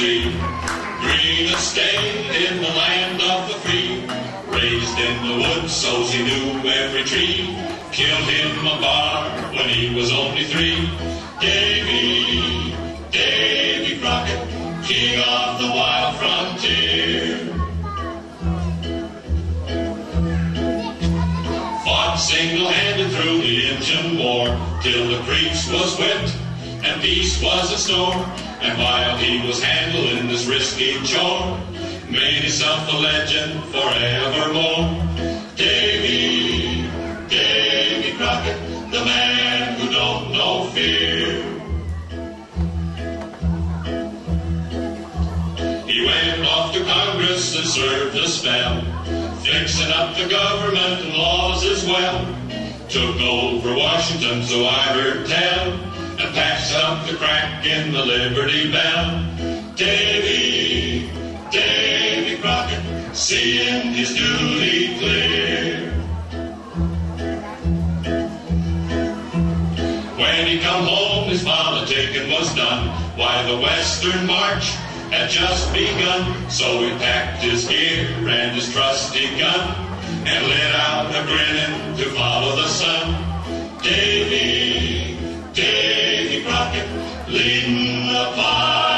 sea. Green estate in the land of the free. Raised in the woods, so he knew every tree. Killed him a bar when he was only three. Davy, Davy Crockett, king of the wild frontier. Fought single-handed through the Indian War till the creeks was whipped and peace was in store. And while he was handling this risky chore, made himself a legend forevermore. Davy, Davy Crockett, the man who don't know fear. He went off to Congress and served a spell, fixing up the government and laws as well. Took over Washington, so I heard tell, up the crack in the Liberty Bell. Davy, Davy Crockett, seeing his duty clear. When he come home, his politicking was done. Why, the Western March had just begun. So he packed his gear and his trusty gun and lit out a grinning to follow the sun. Davy, Crockett, leading the fire.